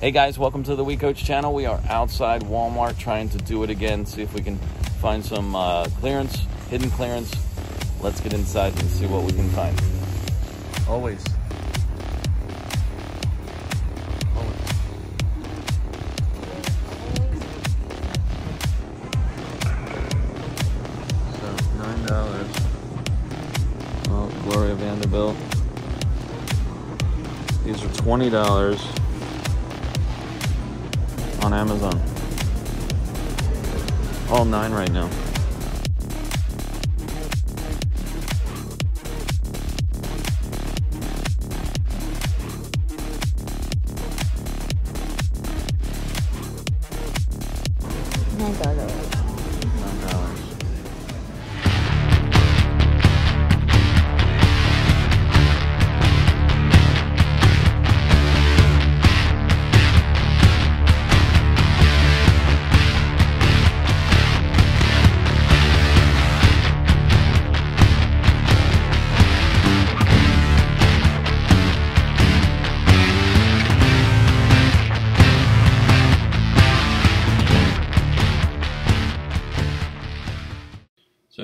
Hey guys, welcome to the We Coach channel. We are outside Walmart trying to do it again, see if we can find some uh, clearance, hidden clearance. Let's get inside and see what we can find. Always. So, nine dollars. Oh, Gloria Vanderbilt. These are twenty dollars on Amazon. All nine right now.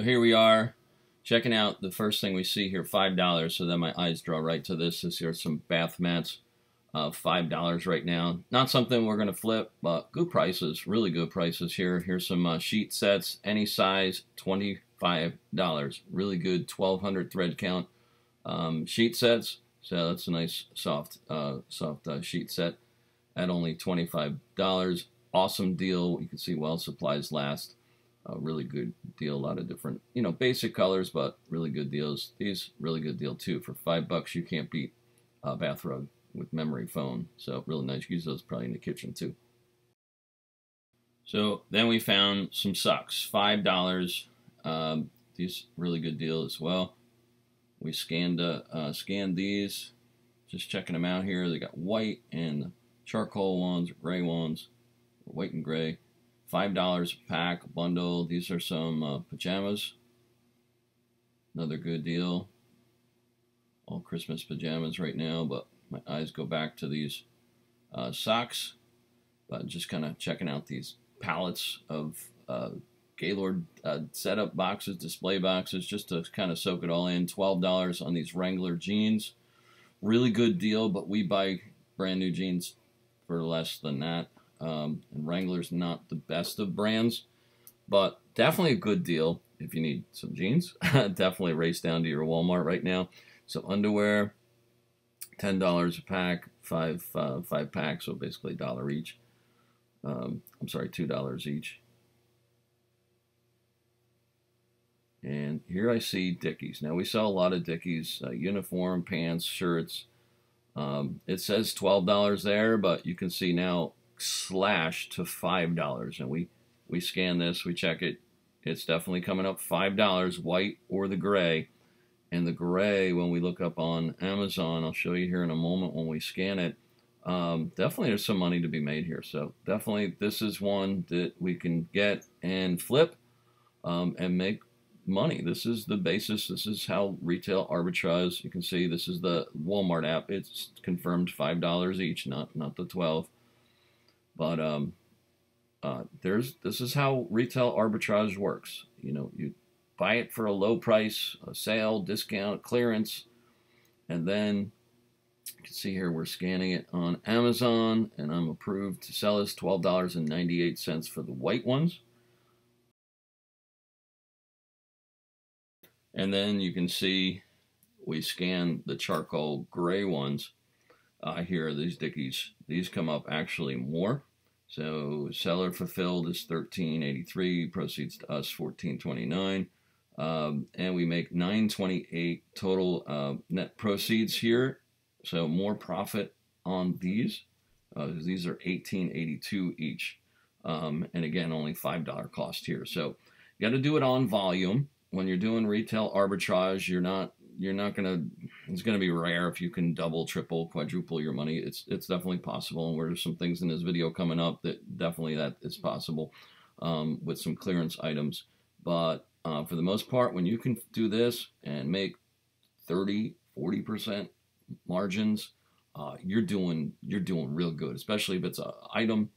Here we are, checking out the first thing we see here, five dollars. So then my eyes draw right to this. This here's some bath mats, uh, five dollars right now. Not something we're gonna flip, but good prices, really good prices here. Here's some uh, sheet sets, any size, twenty-five dollars. Really good, twelve hundred thread count um, sheet sets. So that's a nice soft, uh, soft uh, sheet set at only twenty-five dollars. Awesome deal. You can see well supplies last a really good deal. A lot of different, you know, basic colors, but really good deals. These really good deal too. For five bucks, you can't beat a bath rug with memory foam. So really nice. Use those probably in the kitchen too. So then we found some socks, five dollars. Um, these really good deal as well. We scanned uh, uh, scanned these, just checking them out here. They got white and charcoal ones, gray ones, white and gray. Five dollars a pack, a bundle. These are some uh, pajamas. Another good deal. All Christmas pajamas right now, but my eyes go back to these uh, socks. But just kind of checking out these pallets of uh, Gaylord uh, setup boxes, display boxes, just to kind of soak it all in. Twelve dollars on these Wrangler jeans. Really good deal, but we buy brand new jeans for less than that. Um, and Wrangler's not the best of brands, but definitely a good deal if you need some jeans. definitely race down to your Walmart right now. So underwear, ten dollars a pack, five uh, five packs, so basically a dollar each. Um, I'm sorry, two dollars each. And here I see Dickies. Now we sell a lot of Dickies, uh, uniform, pants, shirts. Um, it says twelve dollars there, but you can see now slash to five dollars. And we we scan this we check it. It's definitely coming up five dollars white or the gray. And the gray when we look up on amazon i'll show you here in a moment when we scan it um, definitely there's some money to be made here. So definitely this is one that we can get and flip um, and make money. This is the basis. This is how retail arbitrage. You can see this is the walmart app. It's confirmed five dollars each not not the 12 but um, uh, there's this is how retail arbitrage works. You know, you buy it for a low price, a sale, discount, clearance, and then you can see here we're scanning it on Amazon, and I'm approved to sell this twelve dollars and ninety eight cents for the white ones. And then you can see we scan the charcoal gray ones uh, here these Dickies. These come up actually more. So seller fulfilled is 1383, proceeds to us 1429. Um, and we make 928 total uh, net proceeds here. So more profit on these. Uh, these are 1882 each. Um, and again, only $5 cost here. So you got to do it on volume. When you're doing retail arbitrage, you're not you're not gonna it's gonna be rare if you can double triple quadruple your money. It's it's definitely possible and there's some things in this video coming up that definitely that is possible um, with some clearance items. But uh, for the most part when you can do this and make 30 40 percent margins uh, you're doing you're doing real good, especially if it's an item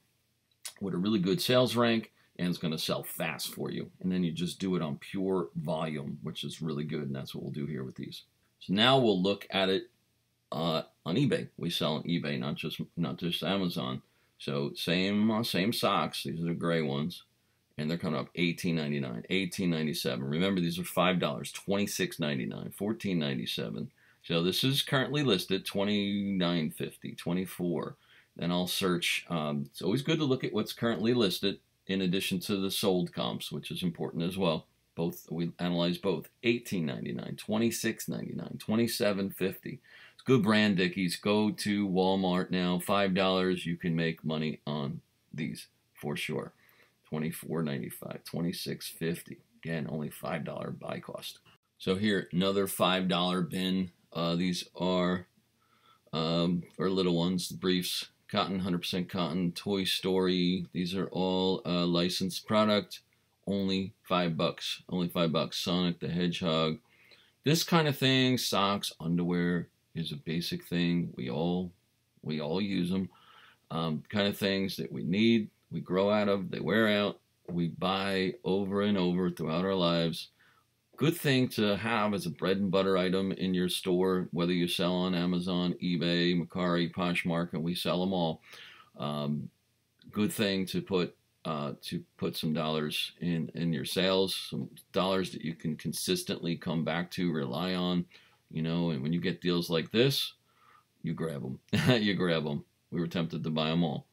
with a really good sales rank and it's going to sell fast for you. And then you just do it on pure volume, which is really good, and that's what we'll do here with these. So now we'll look at it uh, on eBay. We sell on eBay, not just not just Amazon. So same uh, same socks. These are the gray ones, and they're coming up eighteen ninety nine, eighteen ninety seven. Remember, these are five dollars, twenty six ninety nine, fourteen ninety seven. So this is currently listed twenty nine fifty, twenty four. Then I'll search. Um, it's always good to look at what's currently listed in addition to the sold comps, which is important as well. Both we analyze both 18.99, 26.99, 27.50 good brand Dickies. Go to Walmart now. Five dollars, you can make money on these for sure. Twenty-four ninety-five, twenty-six fifty. Again, only five dollar buy cost. So here, another five dollar bin. Uh, these are um, for little ones, the briefs, cotton, 100% cotton, Toy Story. These are all uh, licensed product. Only five bucks. Only five bucks. Sonic the Hedgehog. This kind of thing, socks, underwear, is a basic thing. We all we all use them. Um, kind of things that we need, we grow out of, they wear out, we buy over and over throughout our lives. Good thing to have as a bread and butter item in your store, whether you sell on Amazon, eBay, Mercari, Poshmark, and we sell them all. Um, good thing to put uh, to put some dollars in in your sales, some dollars that you can consistently come back to, rely on. You know, and when you get deals like this, you grab them. you grab them. We were tempted to buy them all.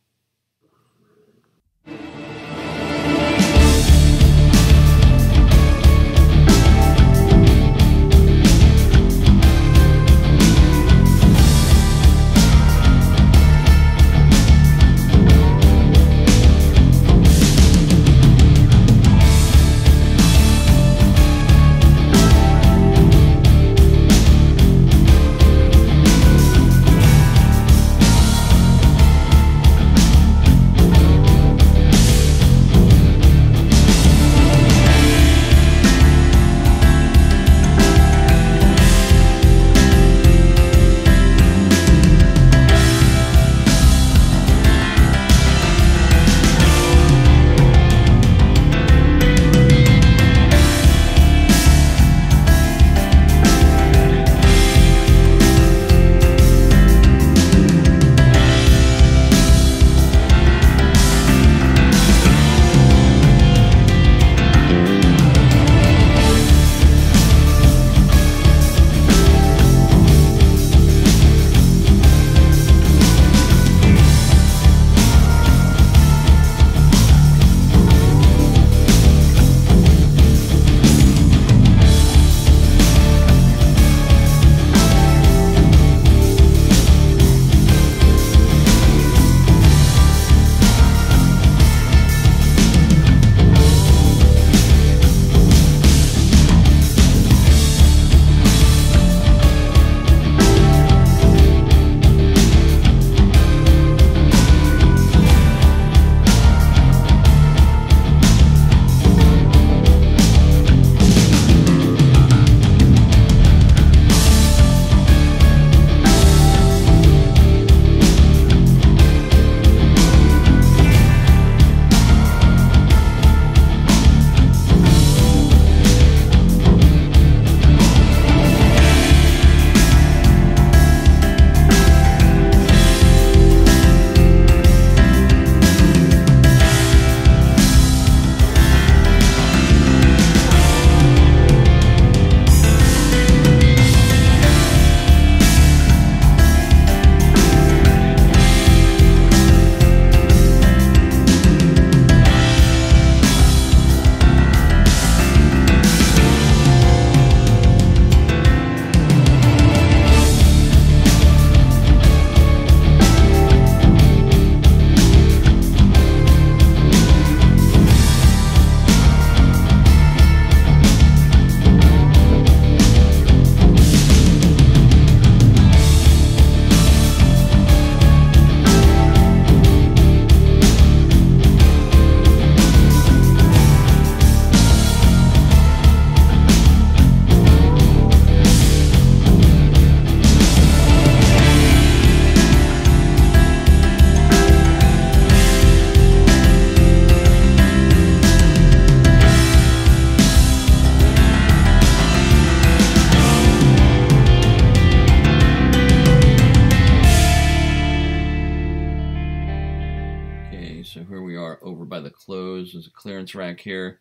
Over by the clothes. There's a clearance rack here.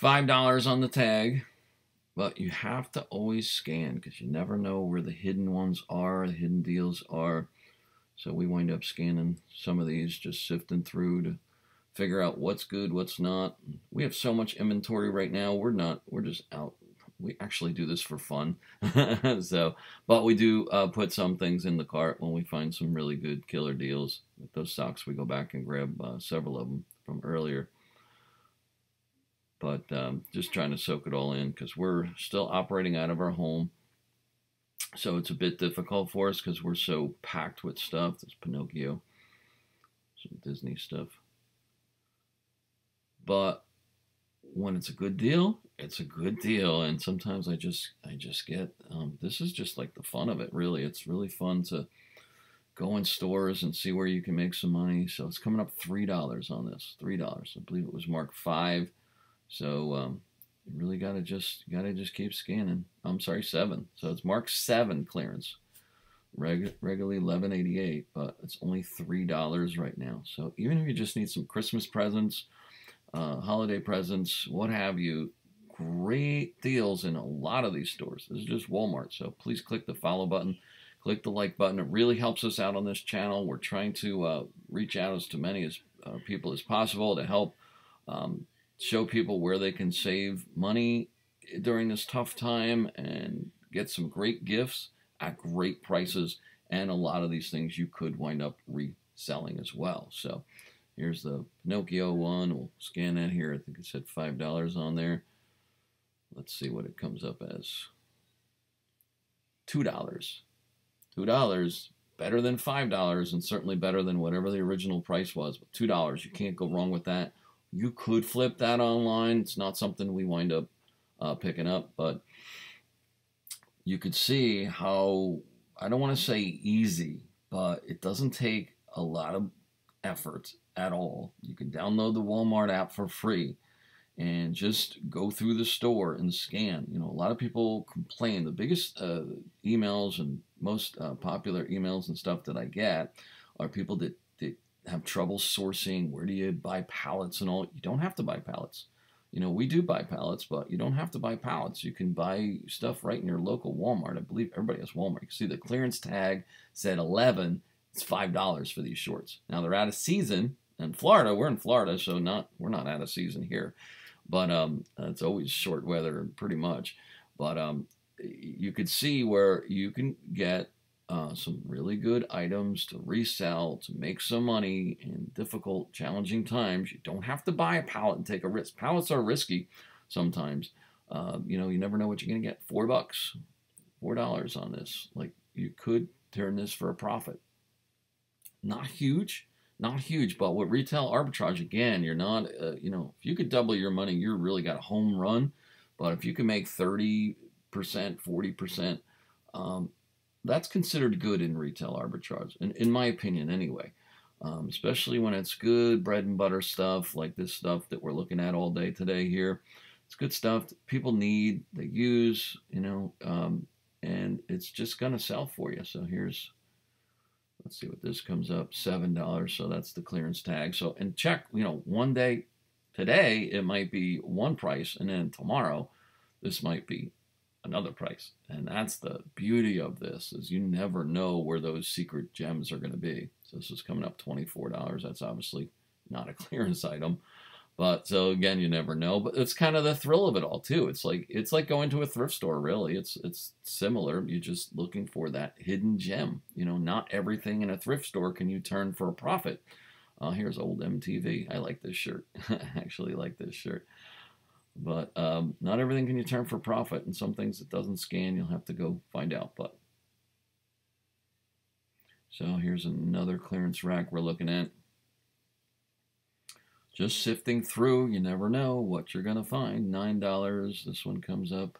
$5 on the tag. But you have to always scan because you never know where the hidden ones are, the hidden deals are. So we wind up scanning some of these, just sifting through to figure out what's good, what's not. We have so much inventory right now. We're not, we're just out. We actually do this for fun. so, but we do uh, put some things in the cart when we find some really good killer deals. With those socks, we go back and grab uh, several of them from earlier but um, just trying to soak it all in because we're still operating out of our home. So it's a bit difficult for us because we're so packed with stuff. There's Pinocchio, some Disney stuff. But when it's a good deal, it's a good deal. And sometimes I just I just get um, this is just like the fun of it. Really, it's really fun to go in stores and see where you can make some money. So it's coming up three dollars on this. Three dollars. I believe it was Mark five so um, you really got to just got to just keep scanning. I'm sorry, seven. So it's Mark seven clearance. Reg- regularly 11.88, but it's only three dollars right now. So even if you just need some Christmas presents, uh, holiday presents, what have you, great deals in a lot of these stores. This is just Walmart. So please click the follow button, click the like button. It really helps us out on this channel. We're trying to uh, reach out as to many as uh, people as possible to help um, show people where they can save money during this tough time and get some great gifts at great prices. And a lot of these things you could wind up reselling as well. So here's the Pinocchio one. We'll scan that here. I think it said $5 on there. Let's see what it comes up as. $2. $2 better than $5 and certainly better than whatever the original price was. But $2, you can't go wrong with that. You could flip that online. It's not something we wind up uh, picking up, but you could see how I don't want to say easy, but it doesn't take a lot of effort at all. You can download the Walmart app for free and just go through the store and scan. You know, a lot of people complain. The biggest uh, emails and most uh, popular emails and stuff that I get are people that that have trouble sourcing. Where do you buy pallets and all? You don't have to buy pallets. You know, we do buy pallets, but you don't have to buy pallets. You can buy stuff right in your local Walmart. I believe everybody has Walmart. You see the clearance tag said 11. It's five dollars for these shorts. Now they're out of season in Florida. We're in Florida, so not we're not out of season here, but um, it's always short weather pretty much. But um, you could see where you can get uh, some really good items to resell to make some money in difficult, challenging times. You don't have to buy a pallet and take a risk. Pallets are risky sometimes. Uh, you know, you never know what you're going to get. Four bucks, four dollars on this. Like you could turn this for a profit. Not huge, not huge, but with retail arbitrage, again, you're not, uh, you know, if you could double your money, you're really got a home run. But if you can make 30%, 40%, um, that's considered good in retail arbitrage, in, in my opinion, anyway. Um, especially when it's good bread and butter stuff like this stuff that we're looking at all day today here. It's good stuff people need, they use, you know, um, and it's just going to sell for you. So here's, let's see what this comes up $7. So that's the clearance tag. So, and check, you know, one day today it might be one price, and then tomorrow this might be another price. And that's the beauty of this is you never know where those secret gems are going to be. So this is coming up $24. That's obviously not a clearance item. But so again, you never know. But it's kind of the thrill of it all too. It's like it's like going to a thrift store. Really, it's it's similar. You're just looking for that hidden gem. You know, not everything in a thrift store can you turn for a profit. Uh, here's old MTV. I like this shirt. I actually like this shirt. But um, not everything can you turn for profit, and some things it doesn't scan, you'll have to go find out. But so here's another clearance rack we're looking at. Just sifting through, you never know what you're gonna find. Nine dollars. This one comes up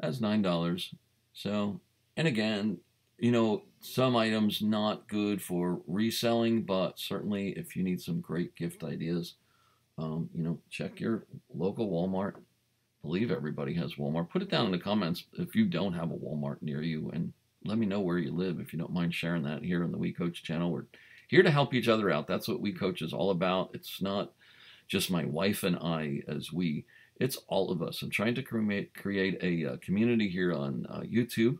as nine dollars. So, and again, you know, some items not good for reselling, but certainly if you need some great gift ideas um, you know, check your local Walmart. I believe everybody has Walmart. Put it down in the comments if you don't have a Walmart near you, and let me know where you live if you don't mind sharing that here on the We Coach channel. We're here to help each other out. That's what we coach is all about. It's not just my wife and I as we. It's all of us. I'm trying to create create a uh, community here on uh, YouTube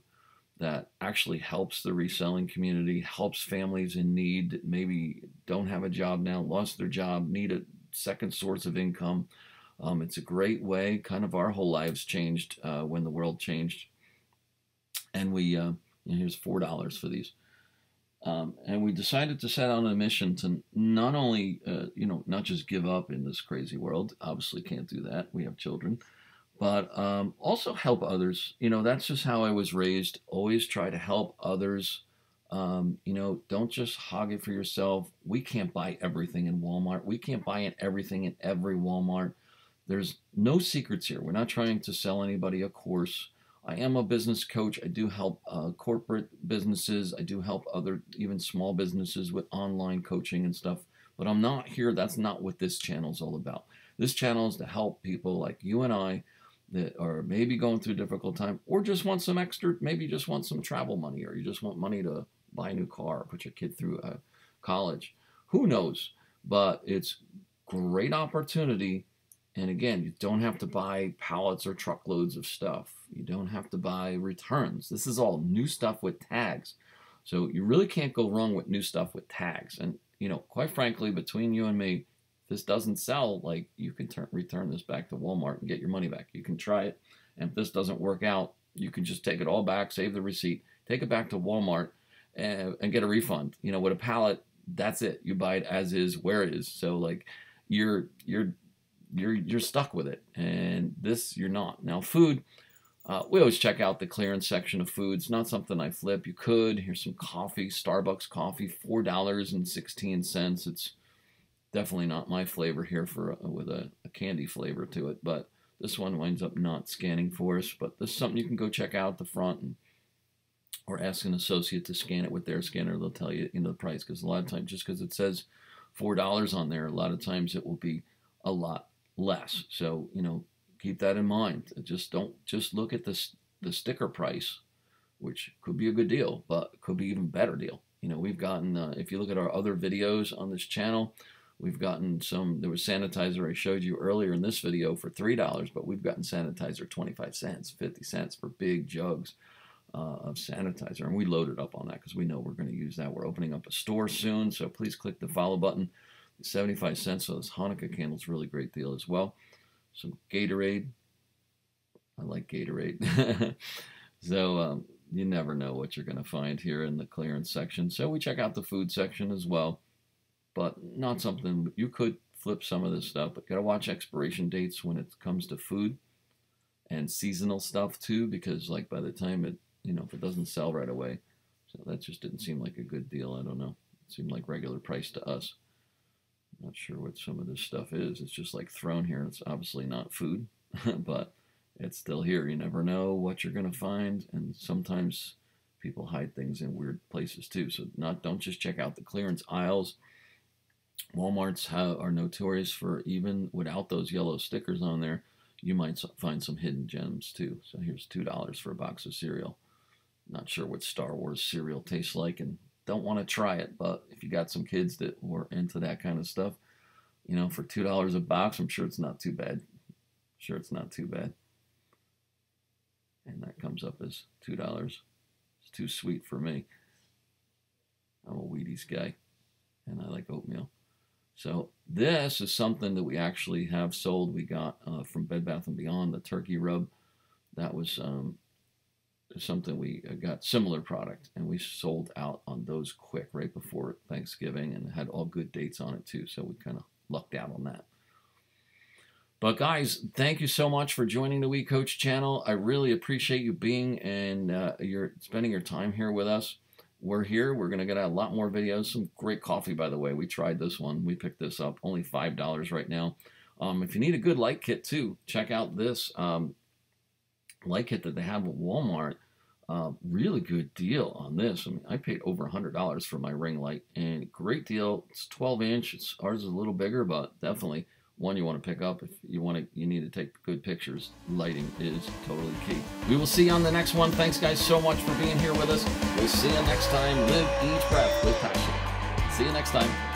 that actually helps the reselling community, helps families in need maybe don't have a job now, lost their job, need a second source of income. Um, it's a great way. Kind of our whole lives changed uh, when the world changed, and we uh, and here's four dollars for these. Um, and we decided to set out on a mission to not only, uh, you know, not just give up in this crazy world. Obviously, can't do that. We have children, but um, also help others. You know, that's just how I was raised. Always try to help others. Um, you know, don't just hog it for yourself. We can't buy everything in Walmart. We can't buy everything in every Walmart. There's no secrets here. We're not trying to sell anybody a course. I am a business coach. I do help uh, corporate businesses. I do help other, even small businesses with online coaching and stuff. But I'm not here. That's not what this channel is all about. This channel is to help people like you and I that are maybe going through a difficult time or just want some extra, maybe just want some travel money or you just want money to buy a new car, put your kid through a college. Who knows? But it's great opportunity and again, you don't have to buy pallets or truckloads of stuff. You don't have to buy returns. This is all new stuff with tags. So you really can't go wrong with new stuff with tags. And, you know, quite frankly, between you and me, this doesn't sell, like you can turn, return this back to Walmart and get your money back. You can try it. And if this doesn't work out, you can just take it all back, save the receipt, take it back to Walmart and, and get a refund. You know, with a pallet, that's it. You buy it as is, where it is. So like you're you're you're you're stuck with it. And this you're not. Now food, uh, we always check out the clearance section of foods. Not something I flip. You could. Here's some coffee, Starbucks coffee, four dollars and sixteen cents. It's definitely not my flavor here for a, with a, a, candy flavor to it, but this one winds up not scanning for us. But this is something you can go check out the front and or ask an associate to scan it with their scanner. They'll tell you you know the price because a lot of times just because it says four dollars on there, a lot of times it will be a lot less. So, you know, keep that in mind. Just don't just look at this the sticker price, which could be a good deal, but could be even better deal. You know, we've gotten uh, if you look at our other videos on this channel, we've gotten some. There was sanitizer I showed you earlier in this video for three dollars, but we've gotten sanitizer twenty five cents, fifty cents for big jugs. Uh, of sanitizer, and we loaded up on that because we know we're going to use that. We're opening up a store soon, so please click the follow button 75 cents. So this Hanukkah candle is really great deal as well. Some Gatorade. I like Gatorade. so um, you never know what you're going to find here in the clearance section. So we check out the food section as well, but not something you could flip some of this stuff, but got to watch expiration dates when it comes to food and seasonal stuff too, because like by the time it, you know, if it doesn't sell right away, so that just didn't seem like a good deal. I don't know. It seemed like regular price to us. Not sure what some of this stuff is. It's just like thrown here. It's obviously not food, but it's still here. You never know what you're going to find, and sometimes people hide things in weird places too. So not don't just check out the clearance aisles. Walmart's have, are notorious for even without those yellow stickers on there, you might find some hidden gems too. So here's two dollars for a box of cereal. Not sure what Star Wars cereal tastes like, and don't want to try it, but if you got some kids that were into that kind of stuff, you know, for two dollars a box, I'm sure it's not too bad. I'm sure it's not too bad. And that comes up as two dollars. It's too sweet for me. I'm a Wheaties guy, and I like oatmeal. So this is something that we actually have sold. We got uh, from Bed Bath and Beyond the turkey rub. That was um, something we uh, got similar product and we sold out on those quick right before Thanksgiving and had all good dates on it too. So we kind of lucked out on that. But guys, thank you so much for joining the We Coach channel. I really appreciate you being and uh, you're spending your time here with us. We're here. We're going to get a lot more videos. Some great coffee, by the way. We tried this one. We picked this up. Only $5 right now. Um, if you need a good light kit too, check out this um, light kit that they have at Walmart. Uh, really good deal on this. I mean, I paid over $100 for my ring light, and great deal. It's 12 inch. It's ours is a little bigger, but definitely one you want to pick up if you want to. You need to take good pictures. Lighting is totally key. We will see you on the next one. Thanks, guys, so much for being here with us. We'll see you next time. Live each breath with passion. See you next time.